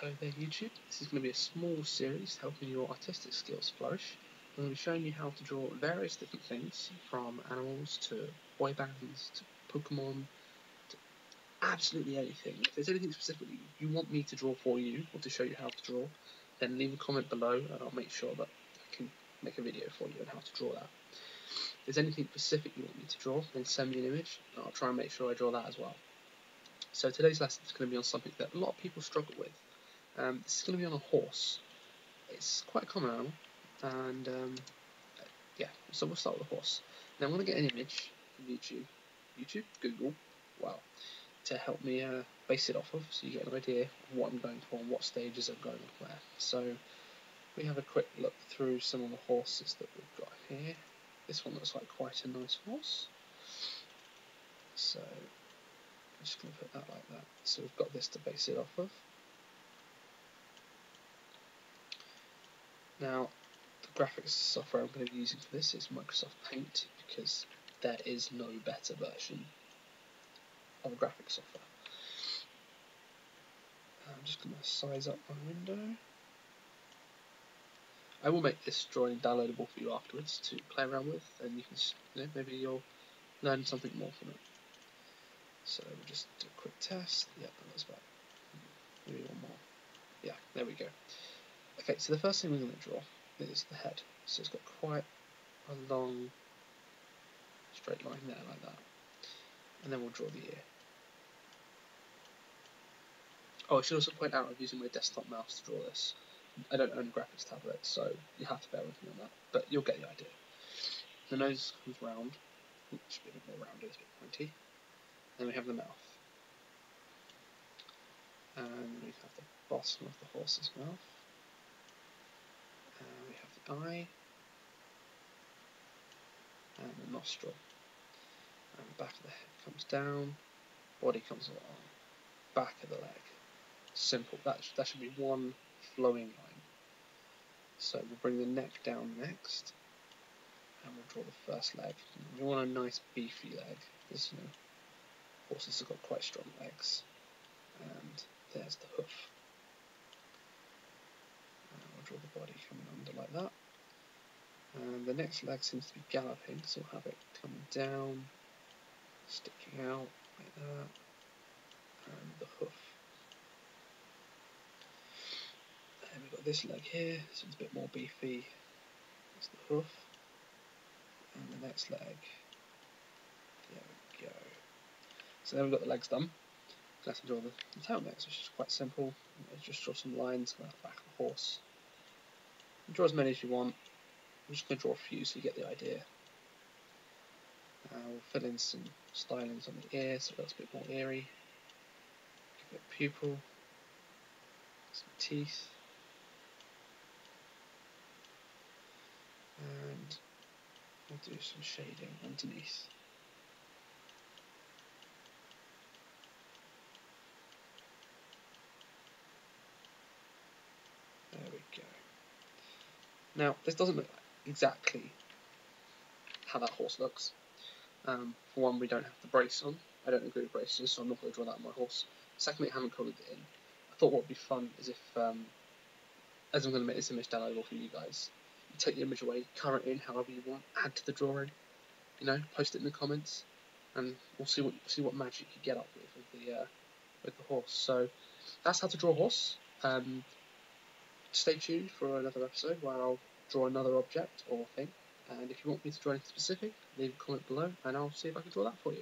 Hello there YouTube, this is going to be a small series helping your artistic skills flourish. I'm going to be showing you how to draw various different things from animals to boy bands to Pokemon to absolutely anything. If there's anything specifically you want me to draw for you or to show you how to draw, then leave a comment below and I'll make sure that I can make a video for you on how to draw that. If there's anything specific you want me to draw, then send me an image and I'll try and make sure I draw that as well. So today's lesson is going to be on something that a lot of people struggle with, um, this is going to be on a horse. It's quite a common animal, and um, yeah, so we'll start with a horse. Now I'm going to get an image from YouTube, YouTube, Google, wow, to help me uh, base it off of, so you get an idea of what I'm going for and what stages I'm going on where. So we have a quick look through some of the horses that we've got here. This one looks like quite a nice horse. So I'm just going to put that like that. So we've got this to base it off of. Now, the graphics software I'm going to be using for this is Microsoft Paint because there is no better version of graphics software. I'm just going to size up my window. I will make this drawing downloadable for you afterwards to play around with, and you can, you know, maybe you'll learn something more from it. So we'll just do a quick test. Yeah, that was about. Maybe one more. Yeah, there we go. Okay, so the first thing we're going to draw is the head. So it's got quite a long straight line there like that. And then we'll draw the ear. Oh, I should also point out I'm using my desktop mouse to draw this. I don't own a graphics tablet, so you have to bear with me on that. But you'll get the idea. The nose comes round. Should be a bit more rounded, it's a bit pointy. Then we have the mouth. And we have the bottom of the horse's mouth eye and the nostril. And back of the head comes down, body comes along, back of the leg. Simple. That, that should be one flowing line. So we'll bring the neck down next, and we'll draw the first leg. We want a nice beefy leg, because you know, horses have got quite strong legs. And there's the hoof. And we'll draw the body coming under like that. And the next leg seems to be galloping, so we'll have it come down, sticking out like that, and the hoof. And we've got this leg here, it's a bit more beefy. That's the hoof. And the next leg. There we go. So then we've got the legs done. Let's draw the, the tail next, which is quite simple. Just draw some lines around the back of the horse. draw as many as you want. I'm just going to draw a few so you get the idea. Uh, we'll fill in some stylings on the ear so that's a bit more eerie. Give it a pupil, some teeth, and we'll do some shading underneath. There we go. Now, this doesn't look exactly how that horse looks. Um, for one, we don't have the brace on. I don't agree with braces, so I'm not going to draw that on my horse. Secondly, I haven't coloured it in. I thought what would be fun is if, um, as I'm going to make this image downloadable for you guys, you take the image away, colour it in however you want, add to the drawing, you know, post it in the comments, and we'll see what see what magic you get up with with the uh, with the horse. So that's how to draw a horse. Um, stay tuned for another episode where I'll draw another object or thing. And if you want me to draw anything specific, leave a comment below and I'll see if I can draw that for you.